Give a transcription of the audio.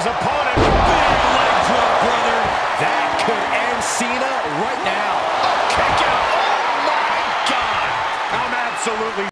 his opponent. Big leg drop, brother. That could end Cena right now. A Kick out. Oh, my God. I'm absolutely